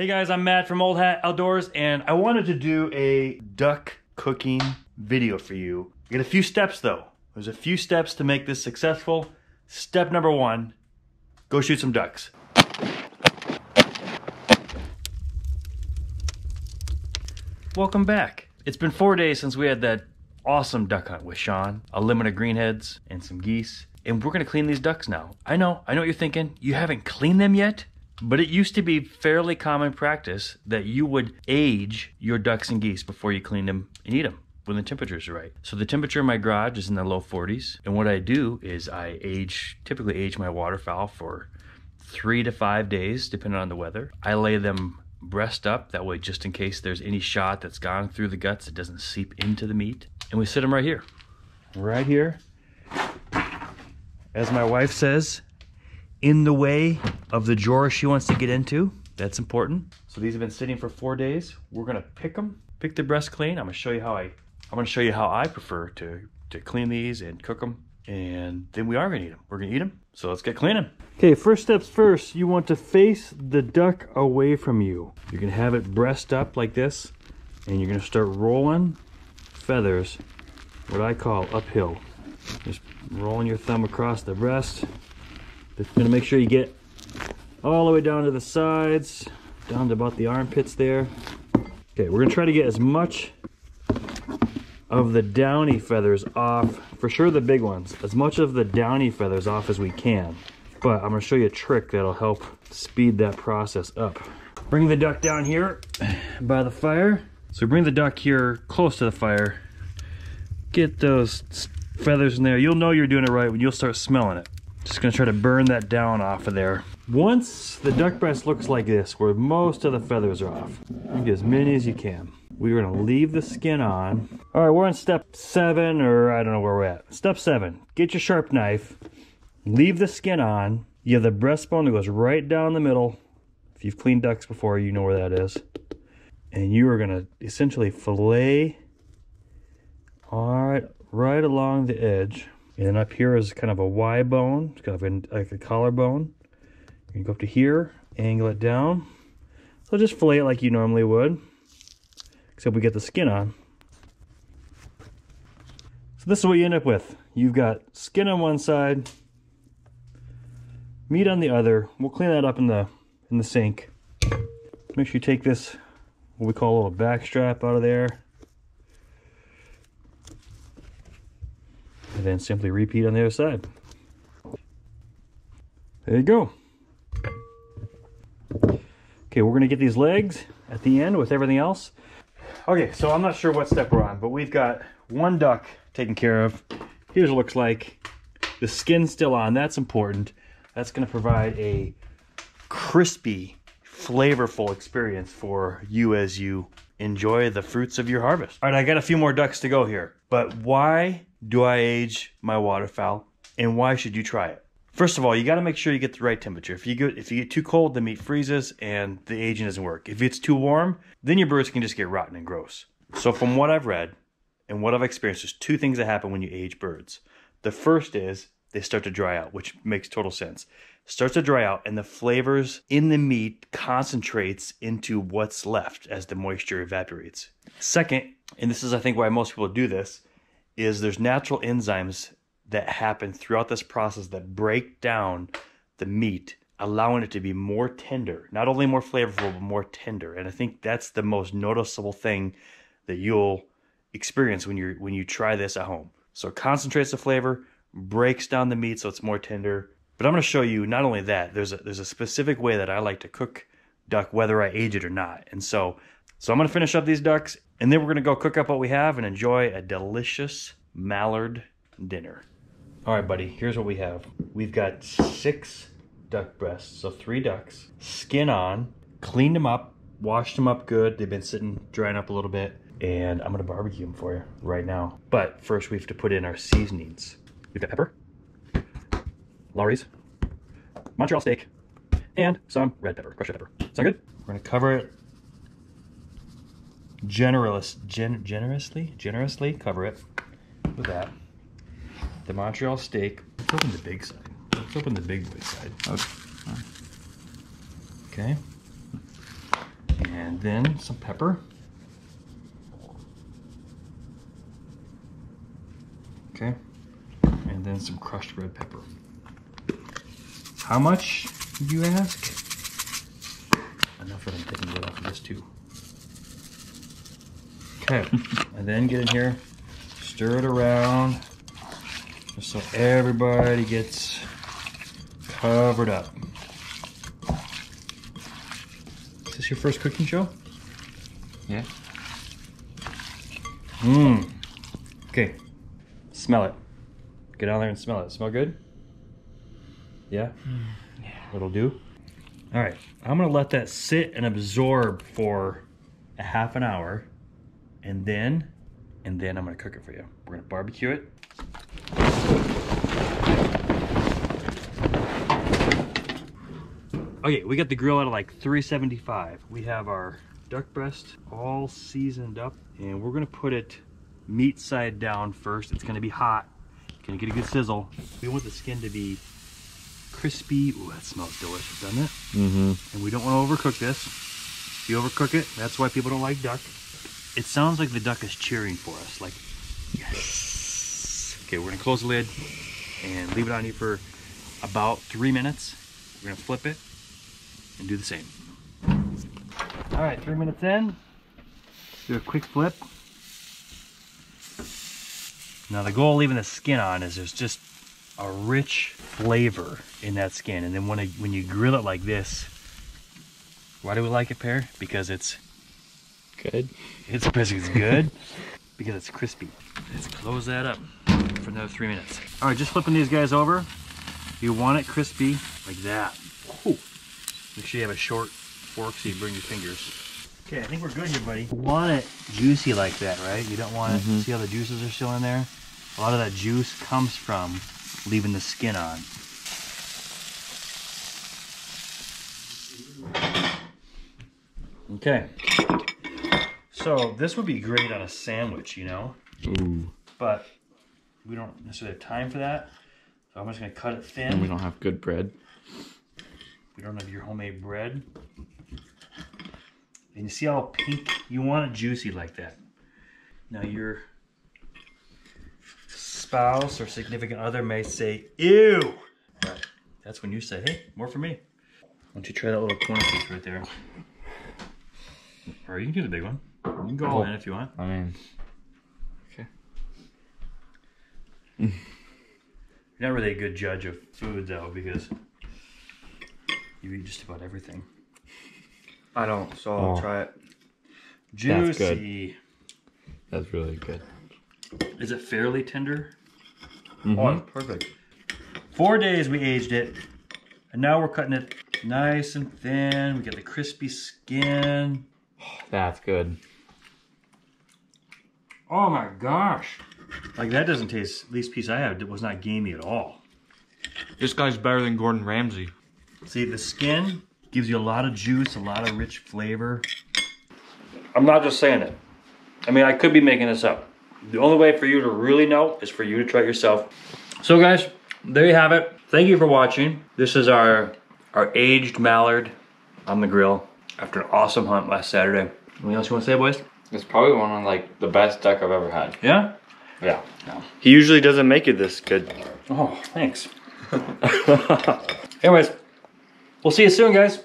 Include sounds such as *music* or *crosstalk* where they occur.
Hey guys, I'm Matt from Old Hat Outdoors, and I wanted to do a duck cooking video for you. I got a few steps though. There's a few steps to make this successful. Step number one, go shoot some ducks. Welcome back. It's been four days since we had that awesome duck hunt with Sean, a limit of greenheads, and some geese. And we're gonna clean these ducks now. I know, I know what you're thinking. You haven't cleaned them yet? But it used to be fairly common practice that you would age your ducks and geese before you clean them and eat them when the temperatures are right. So the temperature in my garage is in the low 40s. And what I do is I age, typically age my waterfowl for three to five days, depending on the weather. I lay them breast up, that way just in case there's any shot that's gone through the guts, it doesn't seep into the meat. And we sit them right here, right here. As my wife says, in the way of the drawer she wants to get into. That's important. So these have been sitting for four days. We're gonna pick them, pick the breast clean. I'm gonna show you how I, I'm gonna show you how I prefer to, to clean these and cook them. And then we are gonna eat them. We're gonna eat them. So let's get cleaning. Okay, first steps first, you want to face the duck away from you. You're gonna have it breast up like this, and you're gonna start rolling feathers, what I call uphill. Just rolling your thumb across the breast, just gonna make sure you get all the way down to the sides, down to about the armpits there. Okay, we're gonna try to get as much of the downy feathers off, for sure the big ones, as much of the downy feathers off as we can. But I'm gonna show you a trick that'll help speed that process up. Bring the duck down here by the fire. So bring the duck here close to the fire. Get those feathers in there. You'll know you're doing it right when you'll start smelling it. Just gonna try to burn that down off of there. Once the duck breast looks like this, where most of the feathers are off, you get as many as you can. We're gonna leave the skin on. All right, we're on step seven, or I don't know where we're at. Step seven, get your sharp knife, leave the skin on. You have the breastbone that goes right down the middle. If you've cleaned ducks before, you know where that is. And you are gonna essentially fillet, all right, right along the edge. And then up here is kind of a Y bone, it's kind of like a collarbone. You go up to here, angle it down. So just fillet it like you normally would, except we get the skin on. So this is what you end up with. You've got skin on one side, meat on the other. We'll clean that up in the in the sink. Make sure you take this, what we call a little back strap out of there. and then simply repeat on the other side. There you go. Okay, we're gonna get these legs at the end with everything else. Okay, so I'm not sure what step we're on, but we've got one duck taken care of. Here's what it looks like. The skin's still on, that's important. That's gonna provide a crispy, flavorful experience for you as you enjoy the fruits of your harvest. All right, I got a few more ducks to go here, but why do I age my waterfowl and why should you try it? First of all, you got to make sure you get the right temperature. If you get if you get too cold, the meat freezes and the aging doesn't work. If it's too warm, then your birds can just get rotten and gross. So from what I've read and what I've experienced, there's two things that happen when you age birds. The first is they start to dry out, which makes total sense. Starts to dry out and the flavors in the meat concentrates into what's left as the moisture evaporates. Second, and this is I think why most people do this, is there's natural enzymes that happen throughout this process that break down the meat, allowing it to be more tender, not only more flavorful, but more tender. And I think that's the most noticeable thing that you'll experience when you when you try this at home. So it concentrates the flavor, breaks down the meat so it's more tender. But I'm going to show you not only that, there's a, there's a specific way that I like to cook duck, whether I age it or not. And so, so I'm going to finish up these ducks and then we're going to go cook up what we have and enjoy a delicious mallard dinner. All right, buddy, here's what we have. We've got six duck breasts, so three ducks, skin on, cleaned them up, washed them up good. They've been sitting, drying up a little bit, and I'm gonna barbecue them for you right now. But first we have to put in our seasonings. We've got pepper, Lawry's, Montreal steak, and some red pepper, crushed red pepper. Sound good? We're gonna cover it generous, gen, generously, generously cover it with that. The Montreal steak. Let's open the big side. Let's open the big boy side. Okay. Okay. And then some pepper. Okay. And then some crushed red pepper. How much, you ask? Enough that I'm taking it off of this too. Okay. *laughs* and then get in here, stir it around, just so everybody gets covered up. Is this your first cooking show? Yeah. Mmm. Okay. Smell it. Get down there and smell it. Smell good? Yeah? Hmm. yeah. It'll do. All right. I'm going to let that sit and absorb for a half an hour. And then, and then I'm going to cook it for you. We're going to barbecue it. Okay, we got the grill at like 375. We have our duck breast all seasoned up and we're gonna put it meat side down first. It's gonna be hot, gonna get a good sizzle. We want the skin to be crispy. Ooh, that smells delicious, doesn't it? Mm-hmm. And we don't wanna overcook this. If you overcook it, that's why people don't like duck. It sounds like the duck is cheering for us, like, yes. Okay, we're gonna close the lid and leave it on here for about three minutes. We're gonna flip it and do the same. All right, three minutes in. Do a quick flip. Now the goal of leaving the skin on is there's just a rich flavor in that skin. And then when, it, when you grill it like this, why do we like it, Pear? Because it's Good. it's because it's good, *laughs* because it's crispy. Let's close that up for another three minutes. All right, just flipping these guys over. You want it crispy like that. Ooh. Make sure you have a short fork so you burn your fingers. Okay, I think we're good here, buddy. You want it juicy like that, right? You don't want it, Mhm. see how the juices are still in there? A lot of that juice comes from leaving the skin on. Okay. So this would be great on a sandwich, you know? Ooh. But we don't necessarily have time for that. So I'm just gonna cut it thin. And we don't have good bread. We don't have your homemade bread. And you see how pink? You want it juicy like that. Now your spouse or significant other may say, ew! But that's when you say, hey, more for me. Why don't you try that little corner piece right there? Or you can do the big one. You can go all in if you want. I mean, okay. You're not really a good judge of food though, because you eat just about everything. I don't, so I'll Oh. try it. That's good. Juicy. that's really good. Is it fairly tender? Mhm. Oh, it's perfect. Four days we aged it, and now we're cutting it nice and thin. We get the crispy skin. That's good. Oh my gosh! Like that doesn't taste. Least piece I had it was not gamey at all. This guy's better than Gordon Ramsay. See, the skin gives you a lot of juice, a lot of rich flavor. I'm not just saying it. I mean, I could be making this up. The only way for you to really know is for you to try it yourself. So guys, there you have it. Thank you for watching. This is our our aged mallard on the grill after an awesome hunt last Saturday. Anything else you want to say, boys? It's probably one of like the best duck I've ever had. Yeah? Yeah. He usually doesn't make it this good. Oh, thanks. *laughs* Anyways, we'll see you soon, guys.